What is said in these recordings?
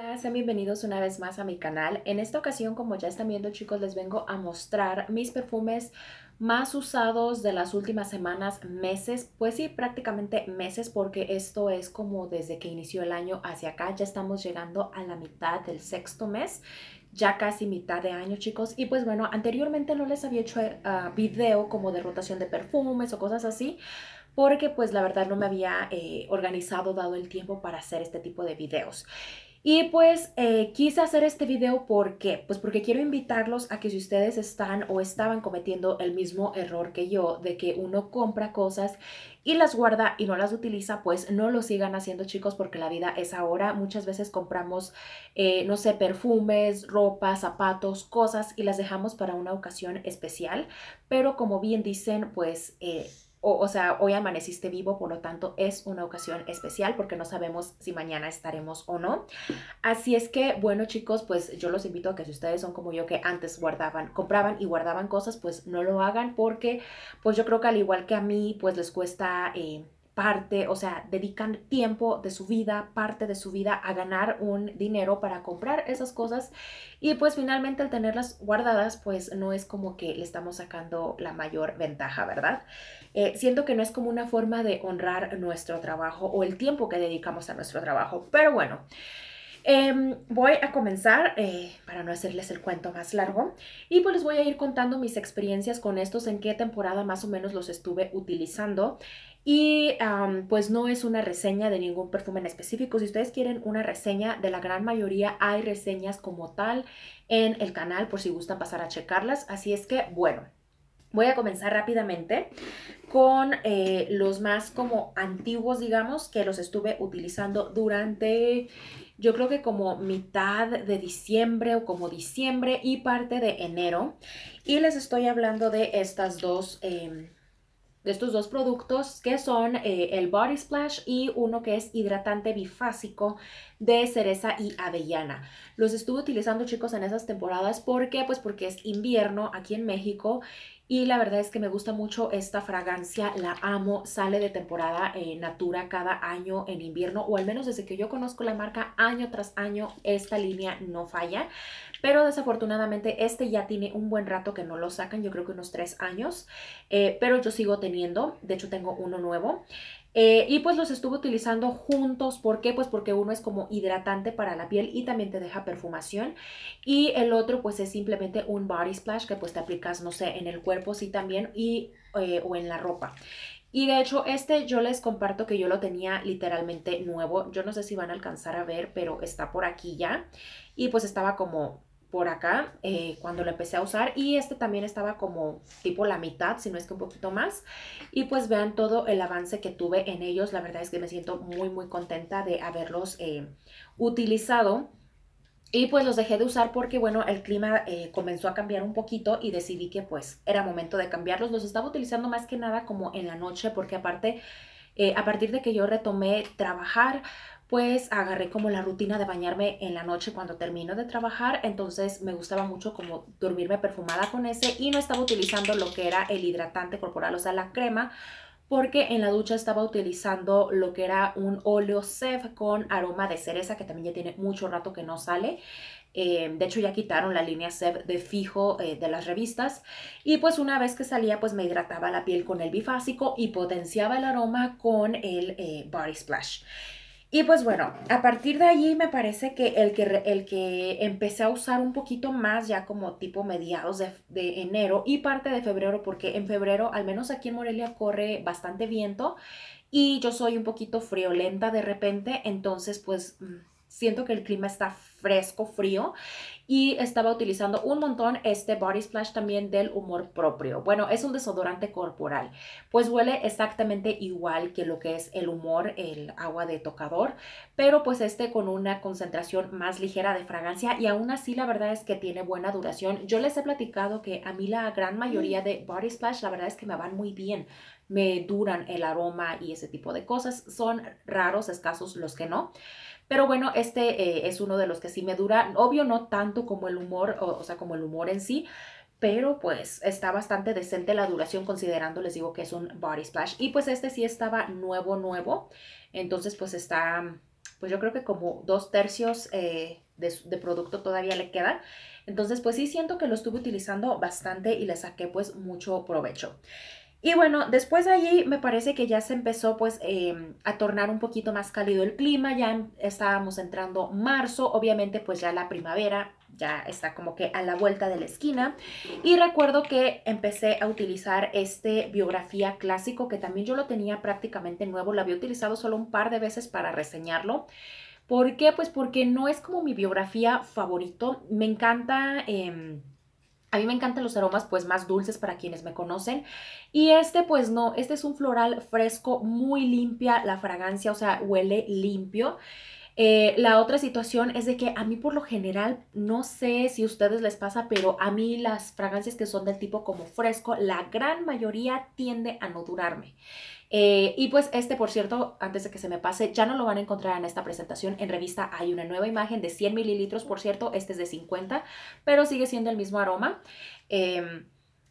Hola, sean bienvenidos una vez más a mi canal. En esta ocasión, como ya están viendo chicos, les vengo a mostrar mis perfumes más usados de las últimas semanas, meses, pues sí, prácticamente meses porque esto es como desde que inició el año hacia acá, ya estamos llegando a la mitad del sexto mes, ya casi mitad de año chicos y pues bueno, anteriormente no les había hecho uh, video como de rotación de perfumes o cosas así, porque pues la verdad no me había eh, organizado, dado el tiempo para hacer este tipo de videos. Y pues eh, quise hacer este video porque, pues porque quiero invitarlos a que si ustedes están o estaban cometiendo el mismo error que yo de que uno compra cosas y las guarda y no las utiliza, pues no lo sigan haciendo chicos porque la vida es ahora. Muchas veces compramos, eh, no sé, perfumes, ropa, zapatos, cosas y las dejamos para una ocasión especial. Pero como bien dicen, pues... Eh, o, sea, hoy amaneciste vivo, por lo tanto es una ocasión especial porque no sabemos si mañana estaremos o no. Así es que, bueno chicos, pues yo los invito a que si ustedes son como yo que antes guardaban, compraban y guardaban cosas, pues no lo hagan porque pues yo creo que al igual que a mí, pues les cuesta... Eh, parte, o sea, dedican tiempo de su vida, parte de su vida a ganar un dinero para comprar esas cosas y pues finalmente al tenerlas guardadas pues no es como que le estamos sacando la mayor ventaja, ¿verdad? Eh, siento que no es como una forma de honrar nuestro trabajo o el tiempo que dedicamos a nuestro trabajo, pero bueno. Em, voy a comenzar, eh, para no hacerles el cuento más largo, y pues les voy a ir contando mis experiencias con estos, en qué temporada más o menos los estuve utilizando. Y pues no es una reseña de ningún perfume en específico. Si ustedes quieren una reseña, de la gran mayoría hay reseñas como tal en el canal por si gustan pasar a checarlas. Así es que, bueno, Voy a comenzar rápidamente con eh, los más como antiguos, digamos, que los estuve utilizando durante, yo creo que como mitad de diciembre o como diciembre y parte de enero. Y les estoy hablando de estas dos... Em, de estos dos productos que son eh, el Body Splash y uno que es hidratante bifásico de cereza y avellana. Los estuve utilizando chicos en esas temporadas. ¿Por qué? Pues porque es invierno aquí en México y la verdad es que me gusta mucho esta fragancia, la amo, sale de temporada eh, Natura cada año en invierno, o al menos desde que yo conozco la marca, año tras año, esta línea no falla. Pero desafortunadamente este ya tiene un buen rato que no lo sacan, yo creo que unos tres años, eh, pero yo sigo teniendo, de hecho tengo uno nuevo. Eh, y pues los estuve utilizando juntos. ¿Por qué? Pues porque uno es como hidratante para la piel y también te deja perfumación. Y el otro pues es simplemente un body splash que pues te aplicas, no sé, en el cuerpo sí también y, eh, o en la ropa. Y de hecho, este yo les comparto que yo lo tenía literalmente nuevo. Yo no sé si van a alcanzar a ver, pero está por aquí ya. Y pues estaba como por acá eh, cuando lo empecé a usar y este también estaba como tipo la mitad, si no es que un poquito más. Y pues vean todo el avance que tuve en ellos, la verdad es que me siento muy muy contenta de haberlos eh, utilizado. Y pues los dejé de usar porque bueno el clima eh, comenzó a cambiar un poquito y decidí que pues era momento de cambiarlos, los estaba utilizando más que nada como en la noche porque aparte a partir de que yo retomé trabajar pues agarré como la rutina de bañarme en la noche cuando termino de trabajar, entonces me gustaba mucho como dormirme perfumada con ese y no estaba utilizando lo que era el hidratante corporal, o sea, la crema, porque en la ducha estaba utilizando lo que era un óleo CEF con aroma de cereza, que también ya tiene mucho rato que no sale. Eh, de hecho, ya quitaron la línea CEF de fijo eh, de las revistas. Y pues una vez que salía, pues me hidrataba la piel con el bifásico y potenciaba el aroma con el eh, Body Splash. Y pues bueno, a partir de allí me parece que el que, el que empecé a usar un poquito más ya como tipo mediados de, de, enero y parte de febrero, porque en febrero, al menos aquí en Morelia, corre bastante viento y yo soy un poquito friolenta de repente, entonces pues mm, siento que el clima está fresco, frío y estaba utilizando un montón este body splash también del humor propio. Bueno, es un desodorante corporal, pues huele exactamente igual que lo que es el humor, el agua de tocador, pero pues este con una concentración más ligera de fragancia y aún así la verdad es que tiene buena duración. Yo les he platicado que a mí la gran mayoría de body splash la verdad es que me van muy bien me duran el aroma y ese tipo de cosas. Son raros, escasos los que no. Pero bueno, este eh, es uno de los que sí me dura. Obvio, no tanto como el humor, o, sea, como el humor en sí, pero pues está bastante decente la duración considerando, les digo que es un body splash. Y pues este sí estaba nuevo, nuevo. Entonces pues está pues yo creo que como dos tercios eh, de, producto todavía le queda. Entonces, pues sí siento que lo estuve utilizando bastante y le saqué pues mucho provecho. Y bueno, después de allí me parece que ya se empezó pues em, a tornar un poquito más cálido el clima, ya estábamos entrando marzo, obviamente pues ya la primavera ya está como que a la vuelta de la esquina. Y recuerdo que empecé a utilizar este biografía clásico que también yo lo tenía prácticamente nuevo, lo había utilizado solo un par de veces para reseñarlo. ¿Por qué? Pues porque no es como mi biografía favorito, me encanta... Em, a mí me encantan los aromas pues más dulces para quienes me conocen y este pues no, este es un floral fresco, muy limpia la fragancia, o sea, huele limpio. Eh, la otra situación es de que a mí por lo general, no sé si a ustedes les pasa, pero a mí las fragancias que son del tipo como fresco, la gran mayoría tiende a no durarme. Eh, y pues este, por cierto, antes de que se me pase, ya no lo van a encontrar en esta presentación. En revista hay una nueva imagen de 100 mililitros, por cierto, este es de 50, pero sigue siendo el mismo aroma. Em,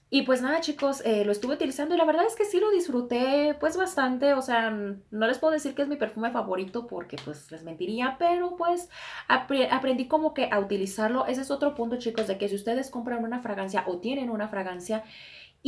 y pues nada, chicos, eh, lo estuve utilizando y la verdad es que sí lo disfruté pues bastante, o sea, no les puedo decir que es mi perfume favorito porque pues les mentiría, pero pues aprendí como que a utilizarlo. Ese es otro punto, chicos, de que si ustedes compran una fragancia o tienen una fragancia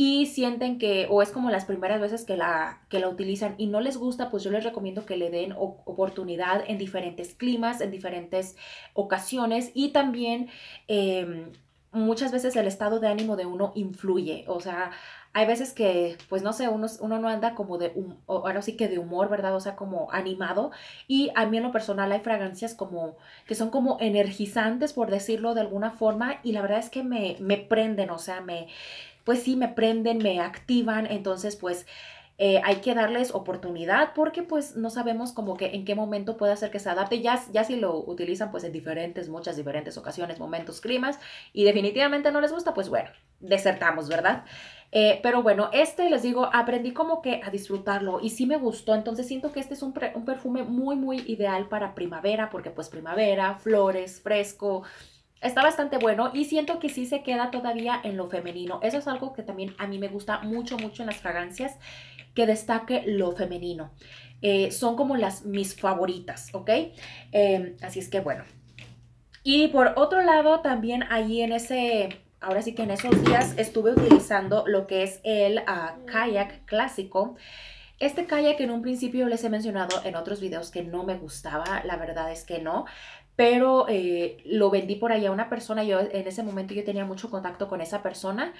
y sienten que, o es como las primeras veces que la, que la utilizan y no les gusta, pues yo les recomiendo que le den oportunidad en diferentes climas, en diferentes ocasiones y también em, muchas veces el estado de ánimo de uno influye, o sea, hay veces que, pues no sé, uno, uno no anda como de, ahora sí que de humor, ¿verdad? O sea, como animado. Y a mí en lo personal hay fragancias como, que son como energizantes, por decirlo de alguna forma, y la verdad es que me, me prenden, o sea, me, pues sí me prenden, me activan, entonces pues eh, hay que darles oportunidad porque pues no sabemos como que en qué momento puede hacer que se adapte, ya, ya si lo utilizan pues en diferentes, muchas diferentes ocasiones, momentos, climas y definitivamente no les gusta, pues bueno, desertamos, ¿verdad? Eh, pero bueno, este les digo, aprendí como que a disfrutarlo y sí me gustó, entonces siento que este es un, un perfume muy, muy ideal para primavera porque pues primavera, flores, fresco, Está bastante bueno y siento que sí se queda todavía en lo femenino. Eso es algo que también a mí me gusta mucho, mucho en las fragancias, que destaque lo femenino. Eh, son como las mis favoritas, ¿ok? Em, así es que bueno. Y por otro lado, también ahí en ese, ahora sí que en esos días estuve utilizando lo que es el ah, kayak clásico. Este kayak en un principio les he mencionado en otros videos que no me gustaba, la verdad es que no, pero eh, lo vendí por ahí a una persona, yo en ese momento yo tenía mucho contacto con esa persona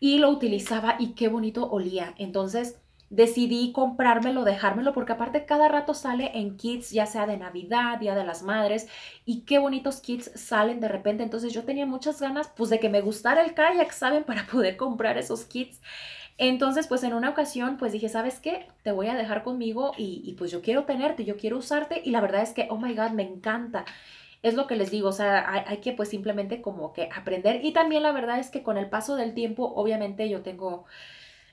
y lo utilizaba y qué bonito olía. Entonces decidí comprármelo, dejármelo, porque aparte cada rato sale en kits, ya sea de Navidad, Día de las Madres, y qué bonitos kits salen de repente. Entonces yo tenía muchas ganas, pues, de que me gustara el kayak, ¿saben? Para poder comprar esos kits. Entonces, pues en una ocasión, pues dije, ¿sabes qué? Te voy a dejar conmigo y, pues yo quiero tenerte, yo quiero usarte y la verdad es que, oh my God, me encanta es lo que les digo, o sea, hay, que pues simplemente como que aprender. Y también la verdad es que con el paso del tiempo, obviamente yo tengo,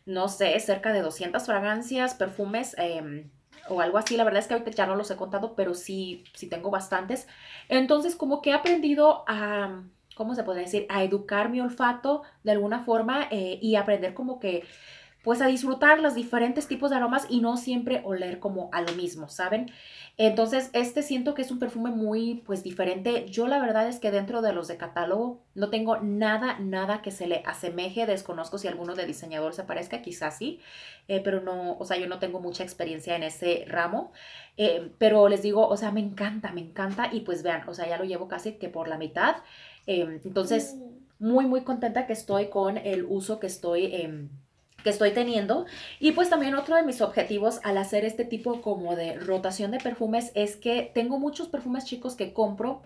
no sé, cerca de 200 fragancias, perfumes. Em, o algo así, la verdad es que ahorita ya no los he contado, pero sí, sí tengo bastantes. Entonces, como que he aprendido a, ¿cómo se puede decir? A educar mi olfato de alguna forma eh, y aprender como que pues a disfrutar los diferentes tipos de aromas y no siempre oler como a lo mismo, ¿saben? Entonces, este siento que es un perfume muy, pues, diferente. Yo la verdad es que dentro de los de catálogo no tengo nada, nada que se le asemeje. Desconozco si alguno de diseñador se parezca, quizás sí, eh, pero no, o sea, yo no tengo mucha experiencia en ese ramo. Eh, pero les digo, o sea, me encanta, me encanta y pues vean, o sea, ya lo llevo casi que por la mitad. Eh, entonces, mm. muy, muy contenta que estoy con el uso que estoy em, que estoy teniendo. Y pues también otro de mis objetivos al hacer este tipo como de rotación de perfumes es que tengo muchos perfumes chicos que compro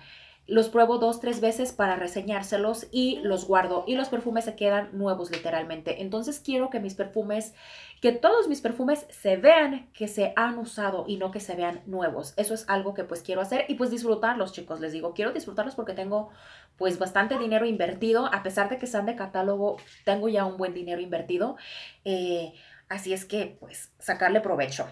los pruebo dos, tres veces para reseñárselos y los guardo y los perfumes se quedan nuevos literalmente. Entonces quiero que mis perfumes, que todos mis perfumes se vean que se han usado y no que se vean nuevos. Eso es algo que pues quiero hacer y pues disfrutarlos chicos, les digo, quiero disfrutarlos porque tengo pues bastante dinero invertido, a pesar de que sean de catálogo, tengo ya un buen dinero invertido. Eh, así es que pues sacarle provecho.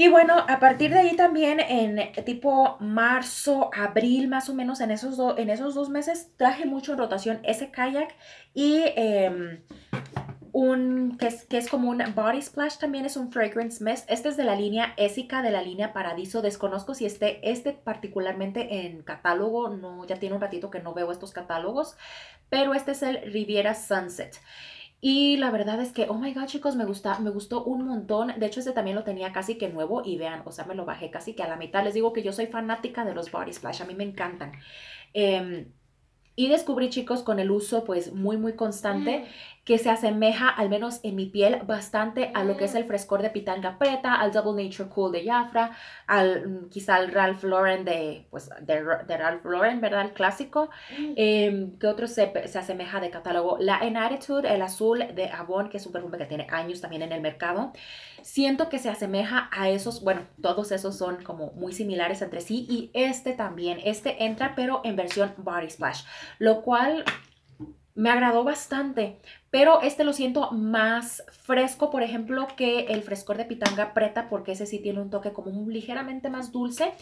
Y bueno, a partir de ahí también en tipo marzo, abril, más o menos en esos, en esos dos meses, traje mucho en rotación ese kayak y em, un, que es, que es como un body splash, también es un fragrance mist. Este es de la línea Ésica, de la línea Paradiso. Desconozco si este, este particularmente en catálogo, no, ya tiene un ratito que no veo estos catálogos, pero este es el Riviera Sunset. Y la verdad es que, oh my god, chicos, me gusta, me gustó un montón. De hecho, este también lo tenía casi que nuevo y vean, o sea, me lo bajé casi que a la mitad. Les digo que yo soy fanática de los body splash, a mí me encantan. Em, y descubrí, chicos, con el uso pues muy, muy constante, que se asemeja, al menos en mi piel, bastante a lo que es el frescor de Pitanga Preta, al Double Nature Cool de Jafra, al mm, quizá al Ralph Lauren de, pues, de, Ralph Lauren, ¿verdad? El clásico. Eh, ¿Qué otro se, se, asemeja de catálogo? La En Attitude, el azul de Avon, que es un perfume que tiene años también en el mercado. Siento que se asemeja a esos, bueno, todos esos son como muy similares entre sí y este también, este entra pero en versión Body Splash, lo cual me agradó bastante, pero este lo siento más fresco, por ejemplo, que el frescor de Pitanga Preta, porque ese sí tiene un toque como ligeramente más dulce.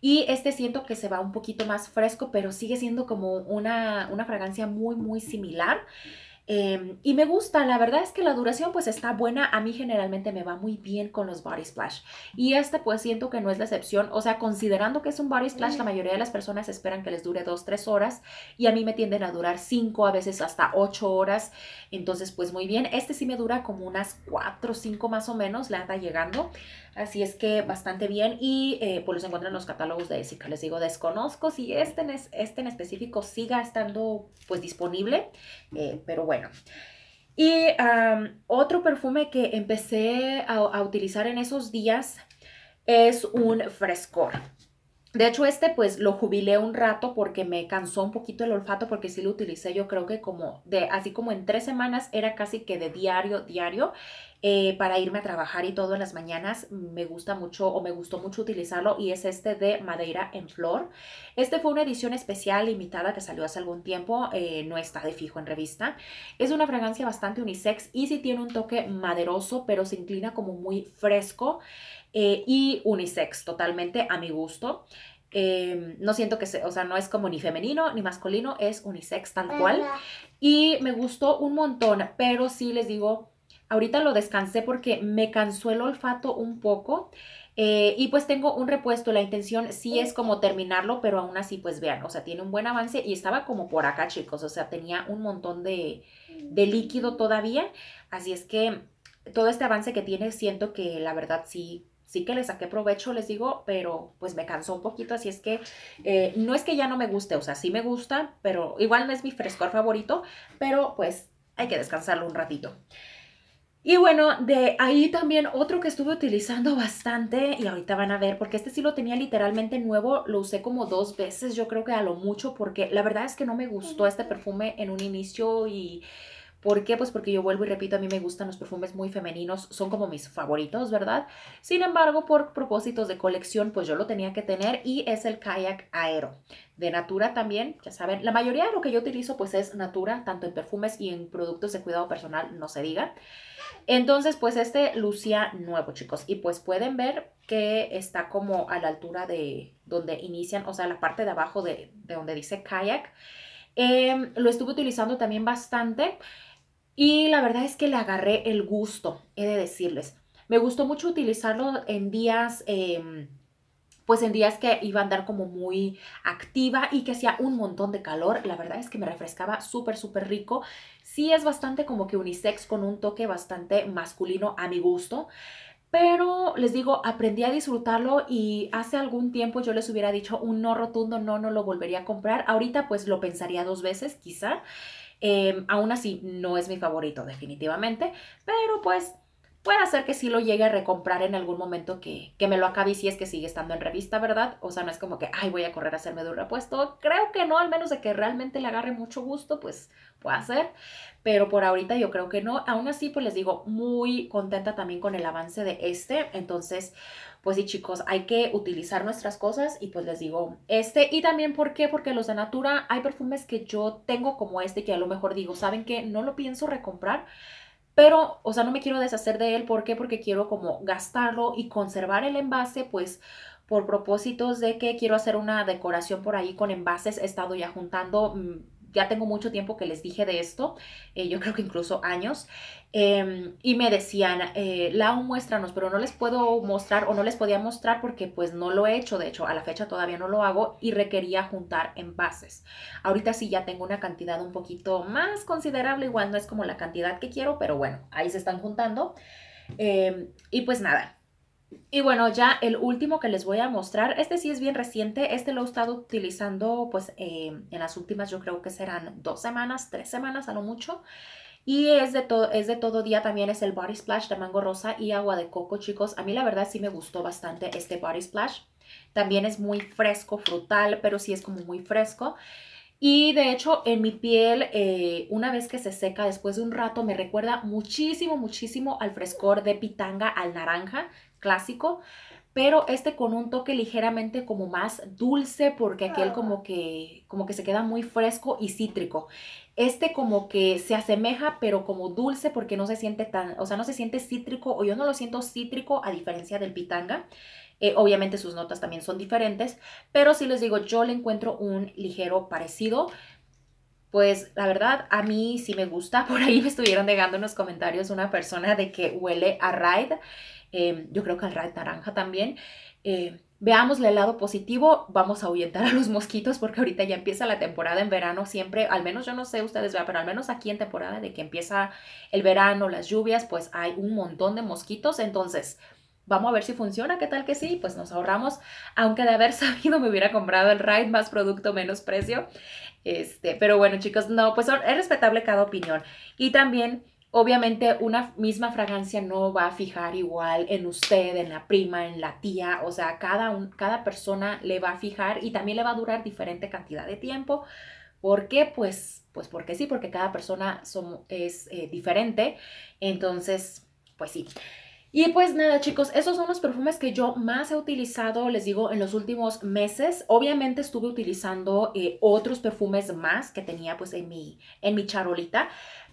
Y este siento que se va un poquito más fresco, pero sigue siendo como una, una fragancia muy, muy similar. Em, y me gusta, la verdad es que la duración pues está buena, a mí generalmente me va muy bien con los body splash y este pues siento que no es la excepción, o sea, considerando que es un body splash, la mayoría de las personas esperan que les dure 2-3 horas y a mí me tienden a durar 5, a veces hasta 8 horas, entonces pues muy bien, este sí me dura como unas 4 o 5 más o menos, le anda llegando, Así es que bastante bien y eh, pues los encuentran en los catálogos de Esica. Les digo, desconozco si este en, este en específico siga estando pues disponible, eh, pero bueno. Y otro perfume que empecé a, a utilizar en esos días es un frescor. De hecho, este pues lo jubilé un rato porque me cansó un poquito el olfato porque sí lo utilicé yo creo que como de, así como en tres semanas era casi que de diario, diario. Eh, para irme a trabajar y todo en las mañanas me gusta mucho o me gustó mucho utilizarlo y es este de Madeira en Flor. Este fue una edición especial limitada que salió hace algún tiempo, eh, no está de fijo en revista. Es una fragancia bastante unisex y sí tiene un toque maderoso pero se inclina como muy fresco. Eh, y unisex totalmente a mi gusto. Em, no siento que se, o sea, no es como ni femenino ni masculino, es unisex tal cual. Y me gustó un montón, pero sí les digo, ahorita lo descansé porque me cansó el olfato un poco. Eh, y pues tengo un repuesto, la intención sí es como terminarlo, pero aún así pues vean, o sea, tiene un buen avance y estaba como por acá chicos, o sea, tenía un montón de, de líquido todavía, así es que todo este avance que tiene siento que la verdad sí sí que le saqué provecho, les digo, pero pues me cansó un poquito, así es que eh, no es que ya no me guste, o sea, sí me gusta, pero igual no es mi frescor favorito, pero pues hay que descansarlo un ratito. Y bueno, de ahí también otro que estuve utilizando bastante y ahorita van a ver, porque este sí lo tenía literalmente nuevo, lo usé como dos veces, yo creo que a lo mucho, porque la verdad es que no me gustó este perfume en un inicio y ¿Por qué? Pues porque yo vuelvo y repito, a mí me gustan los perfumes muy femeninos, son como mis favoritos, ¿verdad? Sin embargo, por propósitos de colección, pues yo lo tenía que tener y es el Kayak Aero. De Natura también, ya saben, la mayoría de lo que yo utilizo pues es Natura, tanto en perfumes y en productos de cuidado personal, no se diga. Entonces, pues este lucía nuevo, chicos, y pues pueden ver que está como a la altura de donde inician, o sea, la parte de abajo de, donde dice Kayak. Em, lo estuve utilizando también bastante. Y la verdad es que le agarré el gusto, he de decirles. Me gustó mucho utilizarlo en días, em, pues en días que iba a andar como muy activa y que hacía un montón de calor. La verdad es que me refrescaba súper, súper rico. Sí es bastante como que unisex con un toque bastante masculino a mi gusto. Pero les digo, aprendí a disfrutarlo y hace algún tiempo yo les hubiera dicho un no rotundo, no, no lo volvería a comprar. Ahorita pues lo pensaría dos veces quizá. Em, aún así, no es mi favorito definitivamente, pero pues puede ser que sí lo llegue a recomprar en algún momento que, que, me lo acabe y si es que sigue estando en revista, ¿verdad? O sea, no es como que, ay, voy a correr a hacerme de un repuesto. Creo que no, al menos de que realmente le agarre mucho gusto, pues puede ser. Pero por ahorita yo creo que no. Aún así, pues les digo, muy contenta también con el avance de este. Entonces, pues sí chicos, hay que utilizar nuestras cosas y pues les digo, este y también ¿por qué? Porque los de Natura hay perfumes que yo tengo como este que a lo mejor digo, ¿saben qué? No lo pienso recomprar, pero, o sea, no me quiero deshacer de él, ¿por qué? Porque quiero como gastarlo y conservar el envase, pues por propósitos de que quiero hacer una decoración por ahí con envases, he estado ya juntando mm, ya tengo mucho tiempo que les dije de esto, eh, yo creo que incluso años, em, y me decían, eh, Lau, muéstranos, pero no les puedo mostrar o no les podía mostrar porque pues no lo he hecho, de hecho a la fecha todavía no lo hago y requería juntar envases. Ahorita sí ya tengo una cantidad un poquito más considerable, igual no es como la cantidad que quiero, pero bueno, ahí se están juntando. Em, y pues nada, y bueno, ya el último que les voy a mostrar, este sí es bien reciente, este lo he estado utilizando pues eh, en las últimas yo creo que serán dos semanas, tres semanas a lo mucho. Y es de, es de todo día también, es el Body Splash de mango rosa y agua de coco, chicos. A mí la verdad sí me gustó bastante este Body Splash. También es muy fresco, frutal, pero sí es como muy fresco. Y de hecho en mi piel, eh, una vez que se seca después de un rato, me recuerda muchísimo, muchísimo al frescor de pitanga al naranja clásico, pero este con un toque ligeramente como más dulce porque aquel como que, como que se queda muy fresco y cítrico. Este como que se asemeja pero como dulce porque no se siente tan, o sea, no se siente cítrico o yo no lo siento cítrico a diferencia del pitanga. Eh, obviamente sus notas también son diferentes, pero si les digo, yo le encuentro un ligero parecido. Pues la verdad, a mí sí me gusta. Por ahí me estuvieron negando en los comentarios una persona de que huele a Ride. Em, yo creo que al Red Naranja también. Eh, el lado positivo, vamos a ahuyentar a los mosquitos porque ahorita ya empieza la temporada en verano, siempre, al menos yo no sé ustedes vean, pero al menos aquí en temporada de que empieza el verano, las lluvias, pues hay un montón de mosquitos, entonces vamos a ver si funciona, qué tal que sí, pues nos ahorramos, aunque de haber sabido me hubiera comprado el Ride, más producto, menos precio, este, pero bueno chicos, no, pues es respetable cada opinión y también Obviamente una misma fragancia no va a fijar igual en usted, en la prima, en la tía, o sea, cada, cada persona le va a fijar y también le va a durar diferente cantidad de tiempo. ¿Por qué? Pues, pues porque sí, porque cada persona es eh, diferente. Entonces, pues sí. Y pues nada, chicos, esos son los perfumes que yo más he utilizado, les digo, en los últimos meses. Obviamente estuve utilizando eh, otros perfumes más que tenía pues en mi, en mi charolita,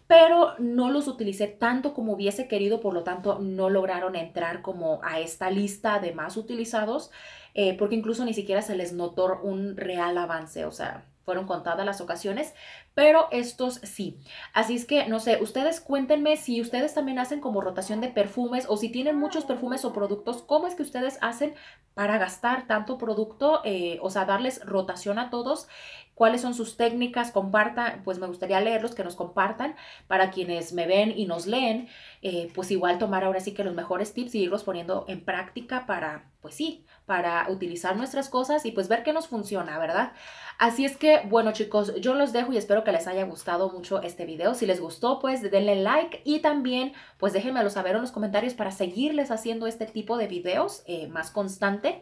pero no los utilicé tanto como hubiese querido, por lo tanto no lograron entrar como a esta lista de más utilizados, eh, porque incluso ni siquiera se les notó un real avance, o sea, fueron contadas las ocasiones, pero estos sí. Así es que, no sé, ustedes cuéntenme si ustedes también hacen como rotación de perfumes o si tienen muchos perfumes o productos, ¿cómo es que ustedes hacen para gastar tanto producto? Eh, o sea, darles rotación a todos cuáles son sus técnicas, compartan, pues me gustaría leerlos, que nos compartan para quienes me ven y nos leen, eh, pues igual tomar ahora sí que los mejores tips y irlos poniendo en práctica para, pues sí, para utilizar nuestras cosas y pues ver qué nos funciona, ¿verdad? Así es que, bueno chicos, yo los dejo y espero que les haya gustado mucho este video. Si les gustó, pues denle like y también, pues déjenmelo saber en los comentarios para seguirles haciendo este tipo de videos eh, más constante.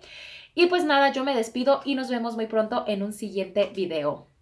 Y pues nada, yo me despido y nos vemos muy pronto en un siguiente video.